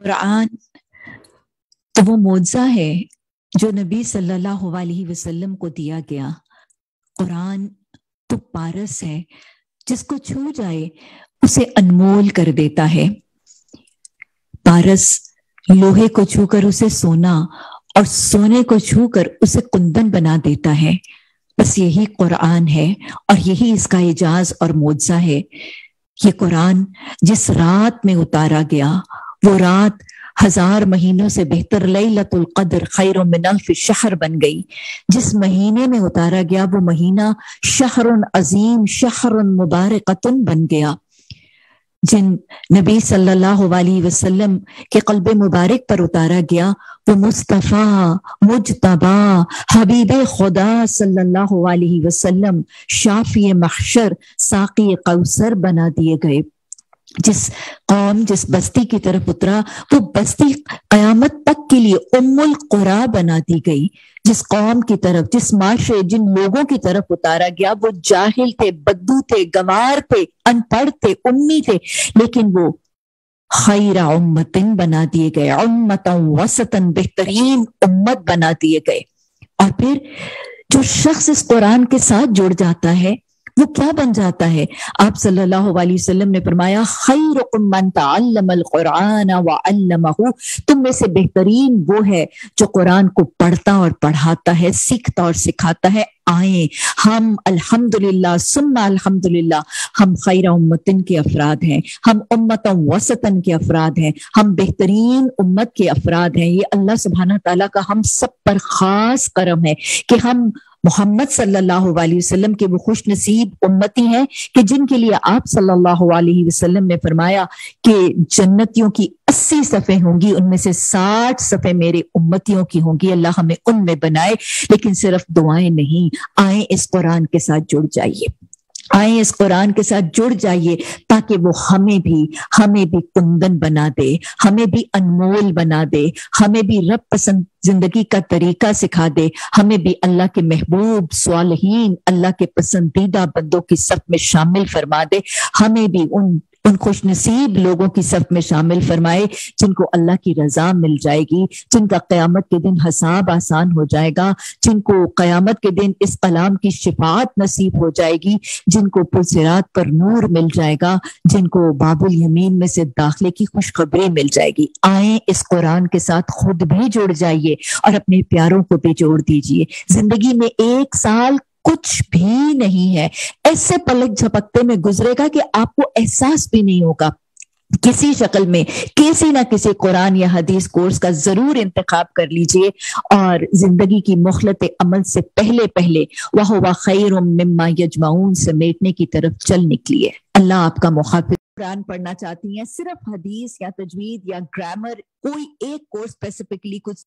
कुरान तो वो मुआवजा है जो नबी सल्लल्लाहु अलैहि वसल्लम को दिया गया। कुरान तो पारस है, जिसको छू जाए, उसे अनमोल कर देता है। पारस लोहे को छूकर उसे सोना और सोने को छूकर उसे कुंदन बना देता है। बस यही कुरान है और यही इसका एजाज और मुआवजा है। ये कुरान जिस रात में उतारा गया वो रात हज़ार महीनों से बेहतर लतुल कदर खैर मिनल्फ शहर बन गई। जिस महीने में उतारा गया, वो महीना शहर अजीम शहर मुबारकतन बन गया। जिन नबी सल्लल्लाहु अलैहि वसल्लम के कल्ब मुबारक पर उतारा गया, वो मुस्तफ़ा, मुजतबा, हबीब खुदा सल्लल्लाहु अलैहि वसल्लम शाफी महशर साकी कौसर बना दिए गए। जिस कौम, जिस बस्ती की तरफ़ उतरा वो बस्ती कयामत तक के लिए उम्मुल कुरा बना दी गई। जिस कौम की तरफ़, जिस माशरे, जिन लोगों की तरफ़ उतारा गया, वो जाहिल थे बद्दू थे, गंवार थे, अनपढ़ थे, उम्मी थे, लेकिन वो खैरा उम्मतिन बना दिए गए। उम्मत वसतन, बेहतरीन उम्मत बना दिए गए। और फिर जो शख्स इस कुरान के साथ जुड़ जाता है वो क्या बन जाता है? आप सल्लल्लाहु अलैहि वसल्लम ने फरमाया, खैरुकुम मन तअल्लमल कुरान व अल्लमहु। तुम में से बेहतरीन वो है जो कुरान को पढ़ता और पढ़ाता है, सीखता और सिखाता है। आए, हम अल्हम्दुलिल्लाह सुन्ना अल्हम्दुलिल्लाह, हम खैर उम्मतिन के अफराद हैं, हम उम्मत वसतन के अफराद हैं, हम बेहतरीन उम्मत के अफराद हैं। ये अल्लाह सुबहाना तला का हम सब पर खास करम है कि हम मोहम्मद सल्लल्लाहु अलैहि वसल्लम के वो खुश नसीब उम्मती हैं कि जिनके लिए आप सल्लल्लाहु अलैहि वसल्लम ने फरमाया कि जन्नतियों की अस्सी सफ़े होंगी, उनमें से साठ सफ़े मेरे उम्मतियों की होंगी। अल्लाह हमें उनमें बनाए, लेकिन सिर्फ़ दुआएँ नहीं, आए इस कुरान के साथ जुड़ जाइए। आए इस कुरान के साथ जुड़ जाइए ताकि वो हमें भी हमें भी कुंदन बना दे, हमें भी अनमोल बना दे, हमें भी रब पसंद ज़िंदगी का तरीका सिखा दे, हमें भी अल्लाह के महबूब, स्वालहीन, अल्लाह के पसंदीदा बंदों की सब में शामिल फरमा दे, हमें भी उन उन खुश नसीब लोगों की सब में शामिल फरमाए, जिनको अल्लाह की रजा मिल जाएगी, जिनका क्यामत के दिन हसाब आसान हो जाएगा, जिनको क्यामत के दिन इस कलाम की शिफात नसीब हो जाएगी, जिनको पुलसिरात पर नूर मिल जाएगा, जिनको बाबुल यमीन में से दाखिले की खुशखबरी मिल जाएगी। आए इस कुरान के साथ खुद भी जुड़ जाइए और अपने प्यारों को भी जोड़ दीजिए। ज़िंदगी में एक साल कुछ भी नहीं है। ऐसे पलक झपकते में गुजरेगा कि आपको एहसास भी नहीं होगा। किसी शक्ल में किसी ना किसी कुरान या हदीस कोर्स का ज़रूर इंतखाब कर लीजिए और ज़िंदगी की मुखलत अमल से पहले पहले वह वह खैर मम्मा यजमाउन समेटने की तरफ़ चल निकलिए। अल्लाह आपका मुखाफिज कुरान पढ़ना चाहती हैं, सिर्फ़ हदीस या तजवीद या ग्रामर, कोई एक कोर्स स्पेसिफिकली कुछ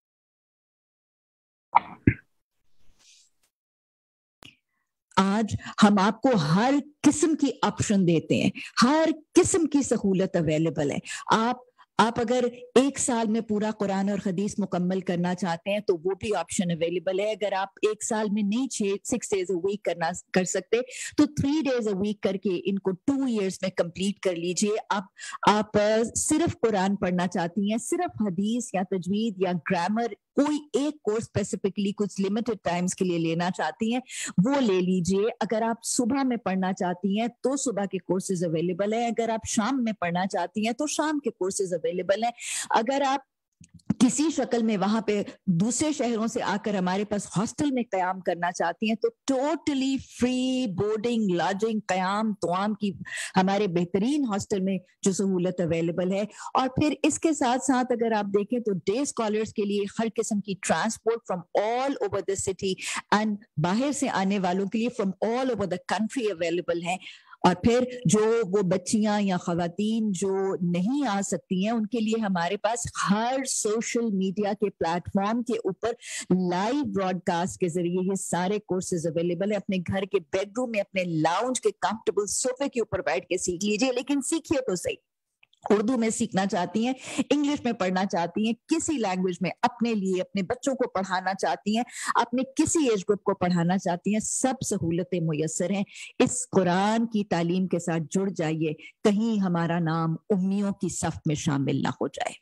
आज हम आपको हर किस्म की ऑप्शन देते हैं। हर किस्म की सहूलत अवेलेबल है। आप आप अगर एक साल में पूरा कुरान और हदीस मुकम्मल करना चाहते हैं तो वो भी ऑप्शन अवेलेबल है। अगर आप एक साल में नहीं छह सिक्स डेज़ अ वीक करना, कर सकते तो थ्री डेज़ अ वीक करके इनको टू इयर्स में कंप्लीट कर लीजिए। आप आप सिर्फ़ कुरान पढ़ना चाहती हैं, सिर्फ़ हदीस या तजवीद या ग्रामर कोई एक कोर्स स्पेसिफिकली कुछ लिमिटेड टाइम्स के लिए लेना चाहती हैं, वो ले लीजिए। अगर आप सुबह में पढ़ना चाहती हैं तो सुबह के कोर्सेज अवेलेबल है। अगर आप शाम में पढ़ना चाहती हैं तो शाम के कोर्सेज अवेलेबल हैं। अगर आप किसी शक्ल में वहाँ पे दूसरे शहरों से आकर हमारे पास हॉस्टल में क्याम करना चाहती हैं तो टोटली फ्री बोर्डिंग लॉजिंग क्याम तुआम की हमारे बेहतरीन हॉस्टल में जो सहूलत अवेलेबल है। और फिर इसके साथ साथ अगर आप देखें तो डे स्कॉलर्स के लिए हर किस्म की transport from all over the city and बाहर से आने वालों के लिए from all over the country available है। और फिर जो वो बच्चियाँ या खातन जो नहीं आ सकती हैं, उनके लिए हमारे पास हर सोशल मीडिया के प्लेटफॉर्म के ऊपर लाइव ब्रॉडकास्ट के ज़रिए ये सारे कोर्सेज अवेलेबल है। अपने घर के बेडरूम में, अपने लाउंज के कंफर्टेबल सोफे के ऊपर बैठ के सीख लीजिए, लेकिन सीखिए तो सही। उर्दू में सीखना चाहती हैं, इंग्लिश में पढ़ना चाहती हैं, किसी लैंग्वेज में अपने लिए, अपने बच्चों को पढ़ाना चाहती हैं, अपने किसी एज ग्रुप को पढ़ाना चाहती हैं, सब सहूलतें मुयसर हैं। इस कुरान की तालीम के साथ जुड़ जाइए, कहीं हमारा नाम उम्मियों की सफ में शामिल ना हो जाए।